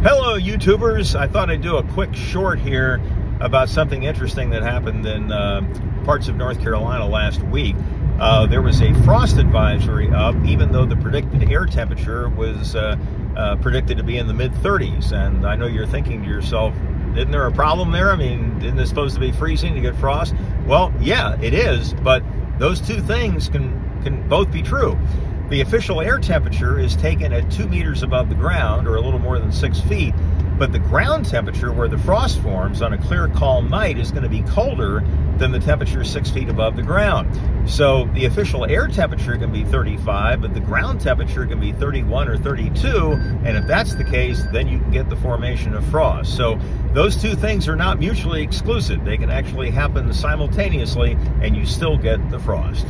Hello, YouTubers. I thought I'd do a quick short here about something interesting that happened in uh, parts of North Carolina last week. Uh, there was a frost advisory up, even though the predicted air temperature was uh, uh predicted to be in the mid 30s. And I know you're thinking to yourself, isn't there a problem there? I mean, isn't it supposed to be freezing to get frost? Well, yeah, it is, but those two things can, can both be true. The official air temperature is taken at two meters above the ground, or a little more than six feet, but the ground temperature where the frost forms on a clear, calm night is going to be colder than the temperature six feet above the ground. So the official air temperature can be 35, but the ground temperature can be 31 or 32. And if that's the case, then you can get the formation of frost. So those two things are not mutually exclusive. They can actually happen simultaneously, and you still get the frost.